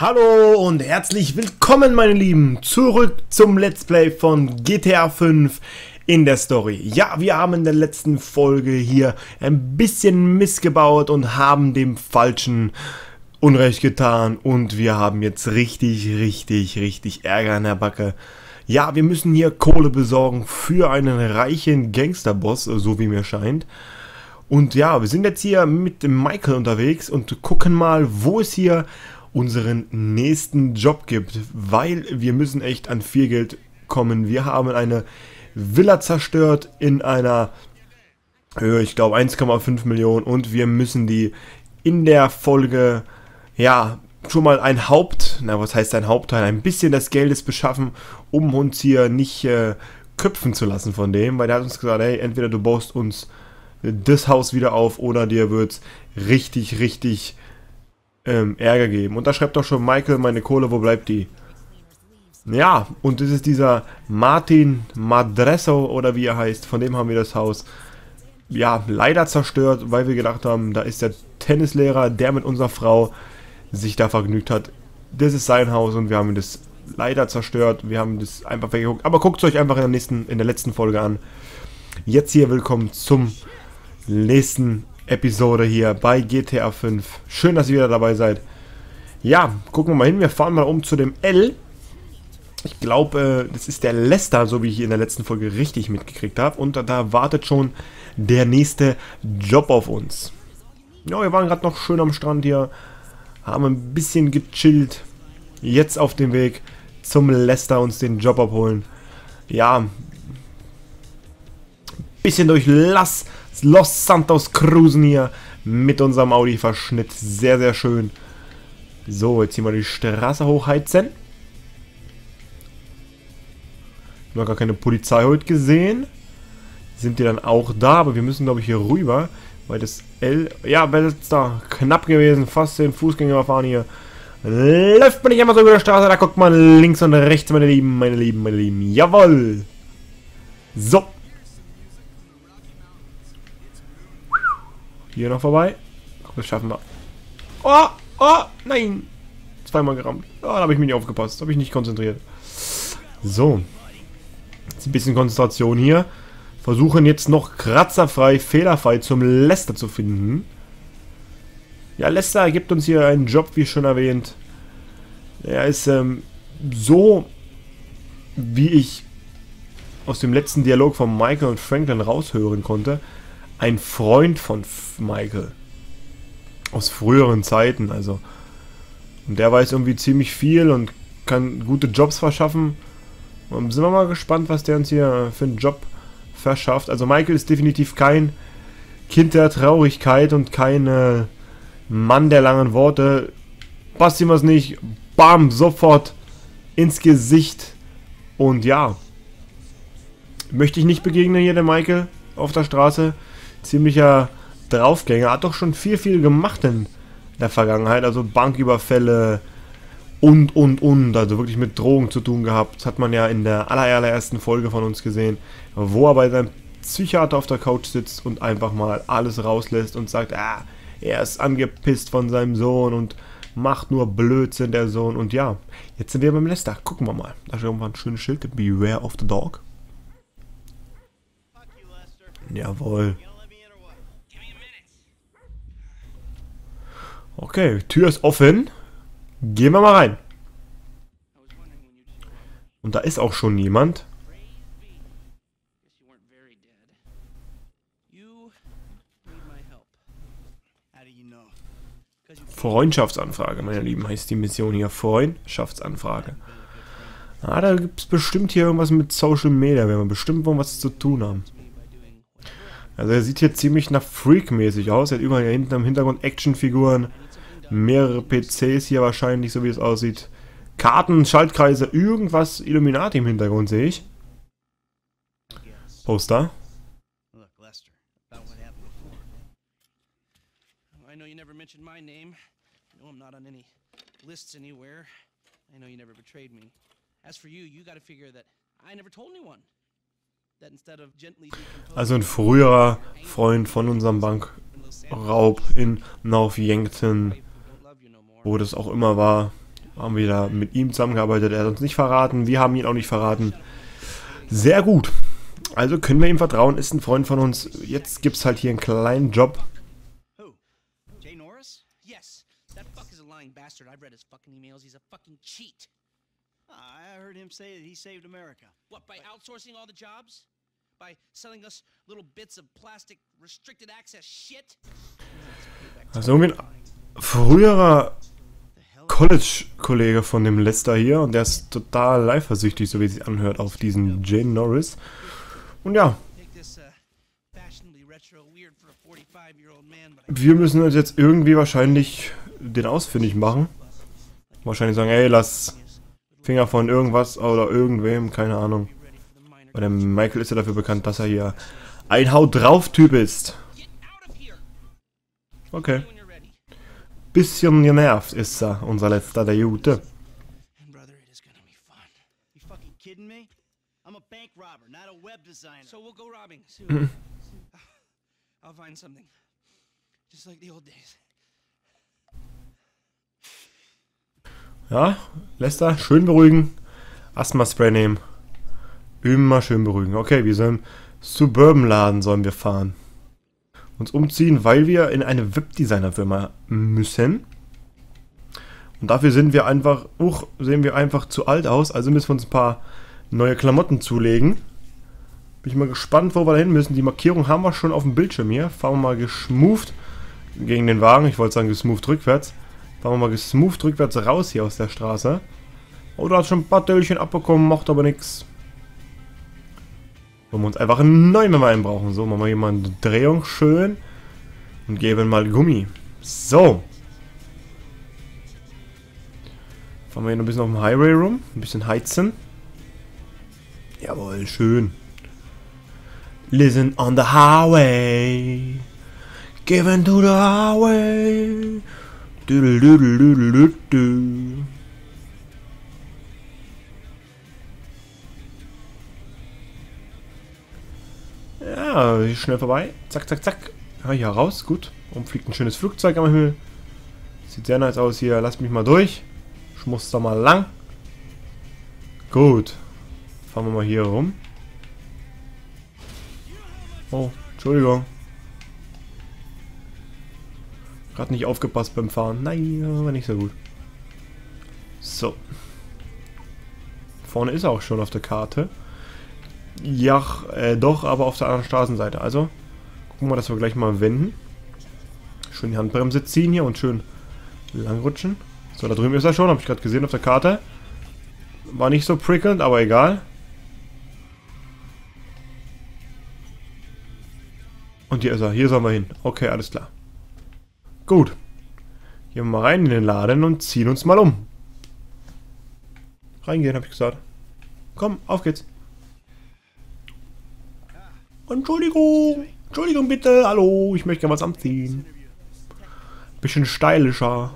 Hallo und herzlich willkommen, meine Lieben, zurück zum Let's Play von GTA 5 in der Story. Ja, wir haben in der letzten Folge hier ein bisschen missgebaut und haben dem Falschen Unrecht getan und wir haben jetzt richtig, richtig, richtig Ärger in der Backe. Ja, wir müssen hier Kohle besorgen für einen reichen Gangsterboss, so wie mir scheint. Und ja, wir sind jetzt hier mit Michael unterwegs und gucken mal, wo es hier unseren nächsten Job gibt, weil wir müssen echt an viel Geld kommen. Wir haben eine Villa zerstört in einer Höhe, ich glaube 1,5 Millionen und wir müssen die in der Folge, ja, schon mal ein Haupt, na was heißt ein Hauptteil, ein bisschen des Geldes beschaffen, um uns hier nicht äh, köpfen zu lassen von dem, weil der hat uns gesagt, hey, entweder du baust uns das Haus wieder auf oder dir wird's richtig, richtig ähm, Ärger geben. Und da schreibt doch schon Michael, meine Kohle, wo bleibt die? Ja, und das ist dieser Martin Madresso oder wie er heißt, von dem haben wir das Haus ja leider zerstört, weil wir gedacht haben, da ist der Tennislehrer, der mit unserer Frau sich da vergnügt hat. Das ist sein Haus und wir haben das leider zerstört. Wir haben das einfach weggeguckt. Aber guckt es euch einfach in der nächsten, in der letzten Folge an. Jetzt hier willkommen zum nächsten Episode hier bei GTA 5. Schön, dass ihr wieder dabei seid. Ja, gucken wir mal hin. Wir fahren mal um zu dem L. Ich glaube, äh, das ist der Lester, so wie ich in der letzten Folge richtig mitgekriegt habe. Und da wartet schon der nächste Job auf uns. Ja, wir waren gerade noch schön am Strand hier. Haben ein bisschen gechillt. Jetzt auf dem Weg zum Lester uns den Job abholen. Ja. Bisschen durch Lass Los Santos cruisen hier mit unserem Audi-Verschnitt. Sehr, sehr schön. So, jetzt hier mal die Straße hochheizen. Noch gar keine Polizei heute gesehen. Sind die dann auch da, aber wir müssen, glaube ich, hier rüber. Weil das L... Ja, wäre jetzt da knapp gewesen. Fast den Fußgänger fahren hier. Läuft man nicht einfach so über der Straße, da guckt man links und rechts, meine Lieben, meine Lieben, meine Lieben. Jawoll! So. Hier noch vorbei. Das schaffen wir. Oh, oh, nein. Zweimal gerammt. Oh, da habe ich mich nicht aufgepasst. Habe ich nicht konzentriert. So. Jetzt ein bisschen Konzentration hier. Versuchen jetzt noch kratzerfrei, fehlerfrei zum Lester zu finden. Ja, Lester gibt uns hier einen Job, wie schon erwähnt. Er ist ähm, so, wie ich aus dem letzten Dialog von Michael und Franklin raushören konnte, ein Freund von Michael. Aus früheren Zeiten, also. Und der weiß irgendwie ziemlich viel und kann gute Jobs verschaffen. Und sind wir mal gespannt, was der uns hier für einen Job verschafft. Also Michael ist definitiv kein Kind der Traurigkeit und kein äh, Mann der langen Worte. Passt ihm was nicht, bam, sofort ins Gesicht. Und ja, möchte ich nicht begegnen hier, der Michael, auf der Straße ziemlicher Draufgänger. Hat doch schon viel, viel gemacht in der Vergangenheit. Also Banküberfälle und, und, und. Also wirklich mit Drogen zu tun gehabt. Das hat man ja in der allerersten Folge von uns gesehen. Wo er bei seinem Psychiater auf der Couch sitzt und einfach mal alles rauslässt und sagt, ah, er ist angepisst von seinem Sohn und macht nur Blödsinn, der Sohn. Und ja, jetzt sind wir beim Lester. Gucken wir mal. Da steht irgendwann ein schönes Schild. Beware of the Dog. Jawohl. Okay, Tür ist offen. Gehen wir mal rein. Und da ist auch schon jemand. Freundschaftsanfrage, meine Lieben, heißt die Mission hier. Freundschaftsanfrage. Ah, da gibt es bestimmt hier irgendwas mit Social Media, wenn wir bestimmt was zu tun haben. Also er sieht hier ziemlich nach Freak-mäßig aus. Er hat überall hier hinten am Hintergrund Actionfiguren mehrere PCs hier wahrscheinlich, so wie es aussieht. Karten, Schaltkreise, irgendwas Illuminati im Hintergrund sehe ich. Poster. I know you never mentioned my name. I know I'm not on any lists anywhere. I know you never betrayed me. As for you, you gotta figure that I never told anyone. Also ein früherer Freund von unserem Bankraub in North Yankton wo das auch immer war. Haben wir da mit ihm zusammengearbeitet. Er hat uns nicht verraten. Wir haben ihn auch nicht verraten. Sehr gut. Also können wir ihm vertrauen. Ist ein Freund von uns. Jetzt gibt es halt hier einen kleinen Job. Who? Jay Norris? Yes. That fuck is a lying bastard. I've read his fucking emails. He's a fucking cheat. Ah, I heard him say that he saved America. What, by outsourcing all the jobs? By selling us little bits of plastic restricted access shit? Also irgendwie ein früherer College-Kollege von dem Lester hier und der ist total eifersüchtig, so wie es sich anhört, auf diesen Jane Norris. Und ja, uh, fashionably retro weird for a 45-year-old man, but I wir müssen uns jetzt irgendwie wahrscheinlich den ausfindig machen. Wahrscheinlich sagen, ey, lass Finger von irgendwas oder irgendwem, keine Ahnung. Bei dem Michael ist ja dafür bekannt, dass er hier ein Haut drauf Typ ist. Okay. Bisschen genervt ist er, unser letzter, der Jute. And brother, it is gonna be fun. You fucking kidding me? I'm a bank robber, not a web designer. So we'll go robbing soon. I'll find something. Just like the old days. Ja, Lester, schön beruhigen. Asthma-Spray nehmen. Immer schön beruhigen. Okay, wir sollen Suburban-Laden sollen wir fahren. Uns umziehen, weil wir in eine Webdesigner-Firma müssen. Und dafür sind wir einfach, uch, sehen wir einfach zu alt aus. Also müssen wir uns ein paar neue Klamotten zulegen. Bin ich mal gespannt, wo wir da hin müssen. Die Markierung haben wir schon auf dem Bildschirm hier. Fahren wir mal geschmoved gegen den Wagen. Ich wollte sagen gesmoved rückwärts. Fahren wir mal gesmoved rückwärts raus hier aus der Straße. Oh, du hast schon ein paar Döllchen abbekommen, macht aber nichts. Wollen wir uns einfach einen neuen, einen brauchen. So, machen wir hier mal eine Drehung schön. Und geben mal Gummi. So. Fahren wir hier noch ein bisschen auf dem Highway rum. Ein bisschen heizen. Jawohl, schön. Listen on the highway. Given to the highway. Doodle doodle doodle doodle schnell vorbei. Zack, zack, zack. Ja, hier raus. Gut. Und fliegt ein schönes Flugzeug am Himmel. Sieht sehr nice aus hier. Lasst mich mal durch. Ich muss da mal lang. Gut. Fahren wir mal hier rum. Oh, Entschuldigung. Gerade nicht aufgepasst beim Fahren. Nein, war nicht so gut. So. Vorne ist er auch schon auf der Karte. Ja, äh, doch, aber auf der anderen Straßenseite. Also, gucken wir, dass wir gleich mal wenden. Schön die Handbremse ziehen hier und schön langrutschen. So, da drüben ist er schon, habe ich gerade gesehen auf der Karte. War nicht so prickelnd, aber egal. Und hier ist er, hier sollen wir hin. Okay, alles klar. Gut. Gehen wir mal rein in den Laden und ziehen uns mal um. Reingehen, habe ich gesagt. Komm, auf geht's. Entschuldigung. Entschuldigung bitte. Hallo, ich möchte gerne was anziehen. Bisschen stylischer.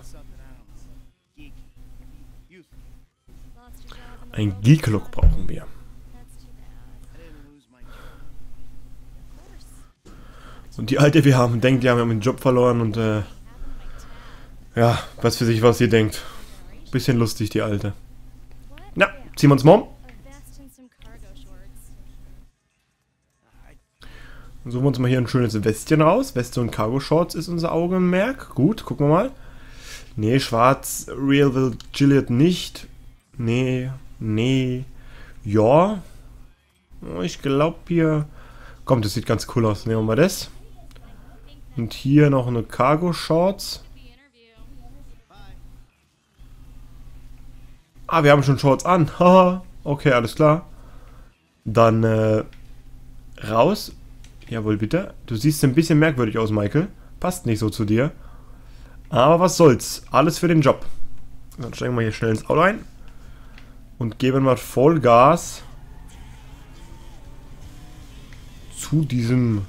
Ein Geek-Look brauchen wir. Und die alte, wir haben, denkt, ja, wir haben den Job verloren und äh, ja, was für sich was sie denkt. Bisschen lustig, die alte. Na, ziehen wir uns mal Suchen wir uns mal hier ein schönes Westchen raus. Weste und Cargo-Shorts ist unser Augenmerk. Gut, gucken wir mal. Nee, schwarz, Real Will Gilliard nicht. Nee, nee. Ja. Ich glaube hier... Komm, das sieht ganz cool aus. Nehmen wir mal das. Und hier noch eine Cargo-Shorts. Ah, wir haben schon Shorts an. Haha. okay, alles klar. Dann äh, raus. Jawohl, bitte. Du siehst ein bisschen merkwürdig aus, Michael. Passt nicht so zu dir. Aber was soll's. Alles für den Job. Dann steigen wir hier schnell ins Auto ein. Und geben mal Vollgas zu diesem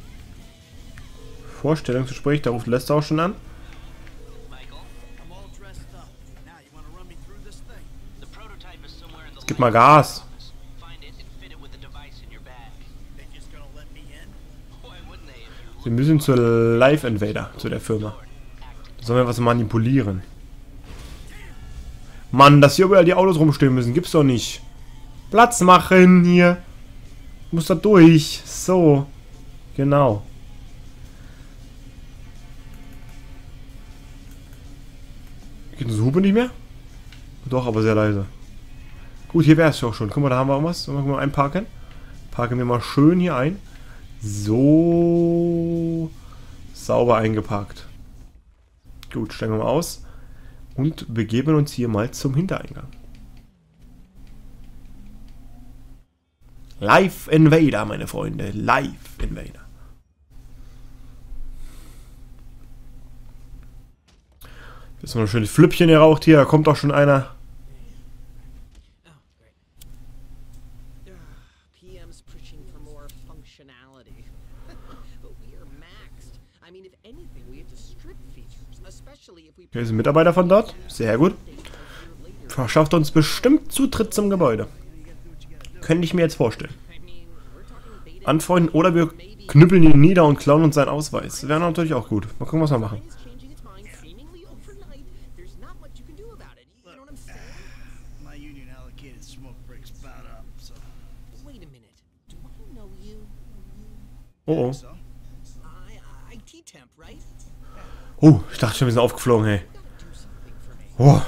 Vorstellungsgespräch. Da ruft Lester auch schon an. Michael, I'm all Wir müssen zur Live Invader, zu der Firma. Da sollen wir was manipulieren. Mann, dass hier überall die Autos rumstehen müssen. Gibt's doch nicht. Platz machen hier. Muss da durch. So. Genau. Geht unsere Hupe nicht mehr? Doch, aber sehr leise. Gut, hier wäre es auch schon. Guck mal, da haben wir auch was. Sollen wir mal einparken? Parken wir mal schön hier ein. So sauber eingeparkt. Gut, steigen wir mal aus und begeben uns hier mal zum Hintereingang. Live Invader, meine Freunde. Live Invader. Jetzt noch ein schönes Flüppchen geraucht hier. Da kommt auch schon einer. Hier ist ein Mitarbeiter von dort. Sehr gut. Verschafft uns bestimmt Zutritt zum Gebäude. Könnte ich mir jetzt vorstellen. Anfreunden oder wir knüppeln ihn nieder und klauen uns seinen Ausweis. Wäre natürlich auch gut. Mal gucken, was wir machen. Oh oh. So? I, IT temp, right? Oh, ich dachte schon, wir sind aufgeflogen, hey. Oh. Uh,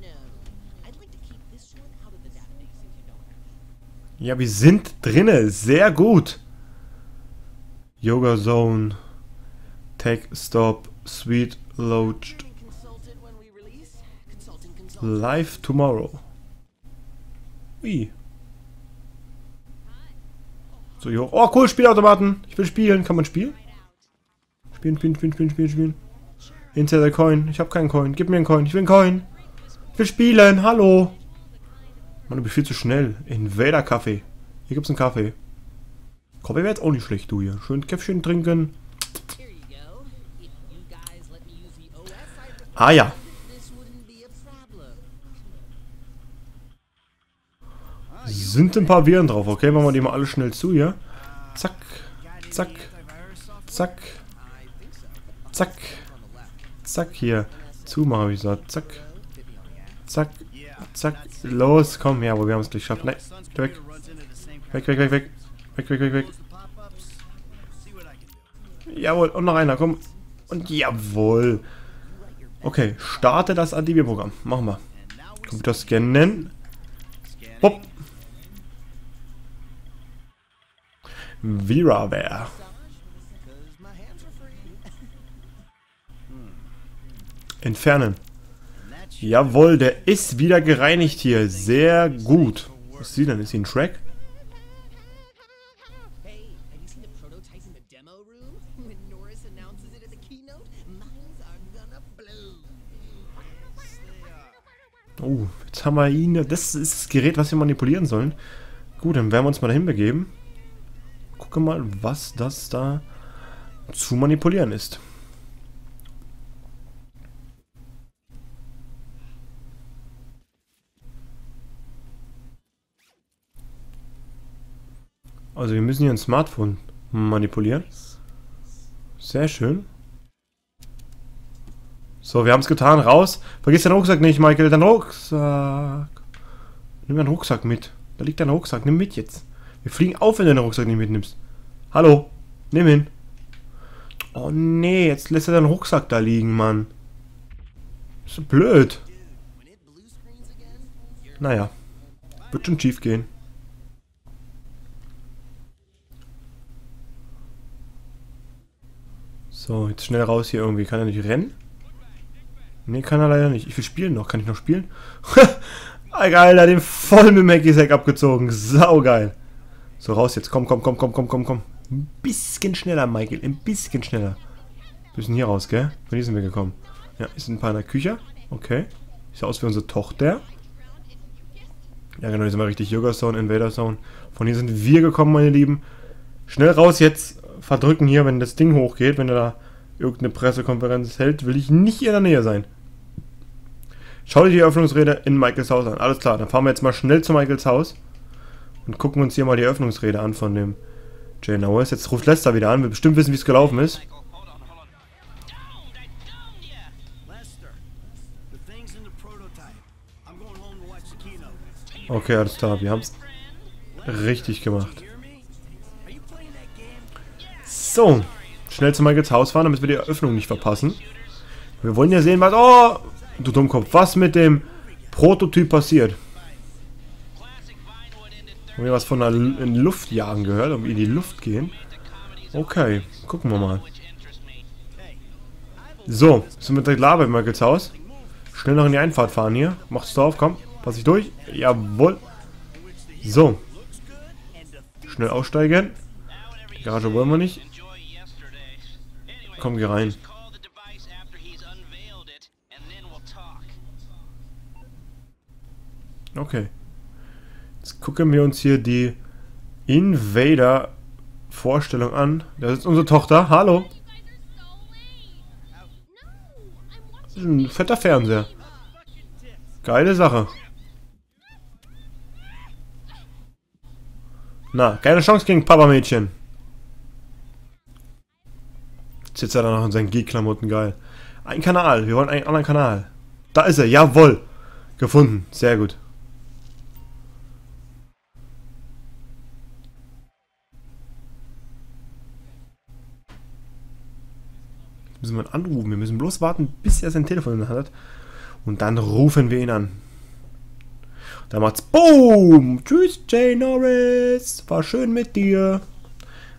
no. I'd like to keep this one out of the database if you don't have. Ja, wir sind drinne. Sehr gut. Yoga Zone. Tech Stop. Sweet Lodged. Consultant. Live Tomorrow. Wie? So, hier hoch. Oh, cool, Spielautomaten. Ich will spielen. Kann man spielen? Spielen, spielen, spielen, spielen, spielen, spielen. Hinter der Coin. Ich habe keinen Coin. Gib mir einen Coin. Ich will einen Coin. Ich will spielen. Hallo. Mann, du bist viel zu schnell. Invader Kaffee. Hier gibt's einen Kaffee. Kaffee wäre jetzt auch nicht schlecht, du hier. Schön Käffchen trinken. Here you Sind ein paar Viren drauf. Okay, machen wir die mal alle schnell zu hier. Zack. Zack. Zack. Zack. Zack hier. Zumachen, habe ich gesagt. Zack. Zack. Zack. Los, komm her, aber wir haben es geschafft. Nein, weg. Weg, weg, weg, weg. Weg, weg, weg, weg. Jawohl, und noch einer, komm. Und jawohl. Okay, starte das Antivirprogramm. Machen wir. Computer scannen. scan Hopp. ViraWare. because my hands are free. Entfernen. Jawohl, der ist wieder gereinigt hier. Sehr gut. Was ist sie denn? Ist sie ein Track? Oh, jetzt haben wir ihn. Das ist das Gerät, was wir manipulieren sollen. Gut, dann werden wir uns mal dahin begeben. Gucke mal, was das da zu manipulieren ist. Also wir müssen hier ein Smartphone manipulieren. Sehr schön. So, wir haben es getan. Raus. Vergiss deinen Rucksack nicht, Michael. Dein Rucksack. Nimm deinen Rucksack mit. Da liegt dein Rucksack. Nimm mit jetzt. Wir fliegen auf, wenn du deinen Rucksack nicht mitnimmst. Hallo. Nimm ihn. Oh nee, jetzt lässt er deinen Rucksack da liegen, Mann. Ist so blöd. Naja. Wird schon schief gehen. So, jetzt schnell raus hier irgendwie. Kann er nicht rennen? Nee, kann er leider nicht. Ich will spielen noch. Kann ich noch spielen? Geil, hat den voll mit dem Hacky-Sack abgezogen. Saugeil. So, raus jetzt. Komm, komm, komm, komm, komm, komm, komm. Ein bisschen schneller, Michael. Ein bisschen schneller. Wir müssen hier raus, gell? Von hier sind wir gekommen. Ja, ist ein paar in der Küche. Okay. Sieht aus wie unsere Tochter. Ja, genau, hier sind wir richtig Yoga Zone, Invader Zone. Von hier sind wir gekommen, meine Lieben. Schnell raus jetzt. Verdrücken hier, wenn das Ding hochgeht, wenn er da irgendeine Pressekonferenz hält, will ich nicht in der Nähe sein. Schau dir die Eröffnungsrede in Michaels Haus an. Alles klar, dann fahren wir jetzt mal schnell zu Michaels Haus und gucken uns hier mal die Eröffnungsrede an von dem Jay Norris. Jetzt ruft Lester wieder an, will bestimmt wissen, wie es gelaufen ist. Okay, alles klar. Wir haben es richtig gemacht. So, schnell zu Michaels Haus fahren, damit wir die Eröffnung nicht verpassen. Wir wollen ja sehen, was... Oh, du Dummkopf, was mit dem Prototyp passiert. Haben wir was von der in Luft jagen gehört, wir in die Luft gehen? Okay, gucken wir mal. So, sind wir direkt klar bei Michaels Haus. Schnell noch in die Einfahrt fahren hier. Macht's drauf, komm. Pass ich durch. Jawohl. So. Schnell aussteigen. Die Garage wollen wir nicht. Komm, geh rein. Okay. Gucken wir uns hier die Invader-Vorstellung an. Das ist unsere Tochter. Hallo. Das ist ein fetter Fernseher. Geile Sache. Na, keine Chance gegen Papa-Mädchen. Jetzt sitzt er da noch in seinen G-Klamotten, geil. Ein Kanal, wir wollen einen anderen Kanal. Da ist er, jawohl. Gefunden, sehr gut. Müssen wir ihn anrufen. Wir müssen bloß warten, bis er sein Telefon in der Hand hat. Und dann rufen wir ihn an. Da macht's BOOM! Tschüss, Jay Norris! War schön mit dir.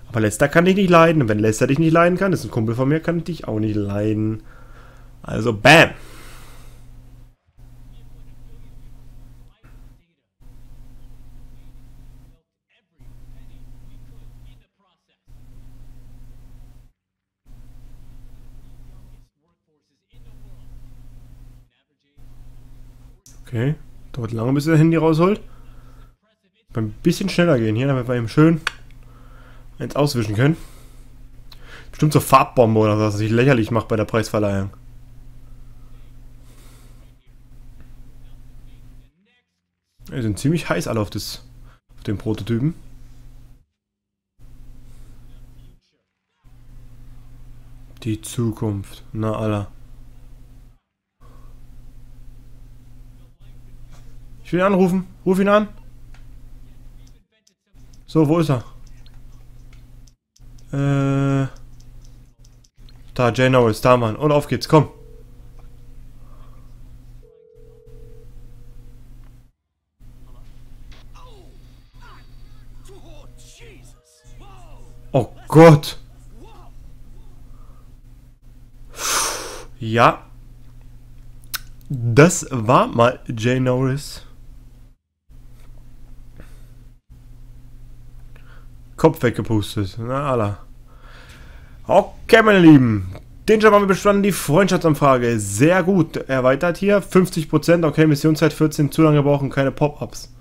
Aber Lester kann dich nicht leiden. Und wenn Lester dich nicht leiden kann, ist ein Kumpel von mir, kann dich auch nicht leiden. Also BAM! Okay. Dauert lange, bis er das Handy rausholt. Beim bisschen schneller gehen hier, damit wir ihm schön eins auswischen können. Bestimmt so Farbbombe oder was, was sich lächerlich macht bei der Preisverleihung. Die sind ziemlich heiß alle auf, das, auf den Prototypen. Die Zukunft. Na, aller. Ich will ihn anrufen. Ruf ihn an. So, wo ist er? Äh. Da, Jay Norris, da, Mann. Und auf geht's, komm. Oh Gott. Ja. Das war mal Jay Norris. Kopf weggepustet. Na, Allah. Okay, meine Lieben. Den Job haben wir bestanden. Die Freundschaftsanfrage. Sehr gut. Erweitert hier. 50%. Okay, Missionszeit 14. Zu lange brauchen. Keine Pop-Ups.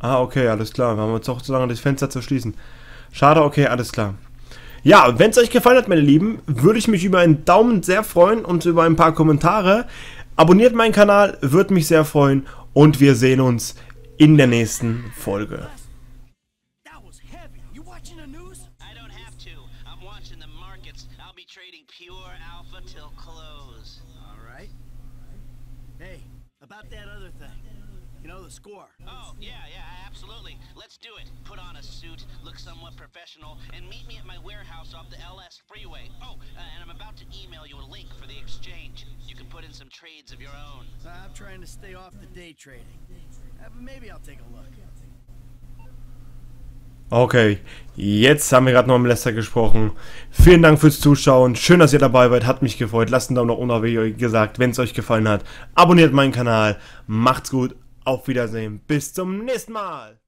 Ah, okay, alles klar. Wir haben uns auch zu lange das Fenster zu schließen. Schade, okay, alles klar. Ja, wenn es euch gefallen hat, meine Lieben, würde ich mich über einen Daumen sehr freuen und über ein paar Kommentare. Abonniert meinen Kanal, würde mich sehr freuen. Und wir sehen uns in der nächsten Folge. About that other thing. You know, the score. Oh, yeah, yeah, absolutely. Let's do it. Put on a suit, look somewhat professional, and meet me at my warehouse off the LS freeway. Oh, uh, and I'm about to email you a link for the exchange. You can put in some trades of your own. I'm trying to stay off the day trading. Uh, but maybe I'll take a look. Okay, jetzt haben wir gerade noch mit Lester gesprochen. Vielen Dank fürs Zuschauen. Schön, dass ihr dabei wart. Hat mich gefreut. Lasst einen Daumen nach unten, wie gesagt, wenn es euch gefallen hat. Abonniert meinen Kanal. Macht's gut. Auf Wiedersehen. Bis zum nächsten Mal.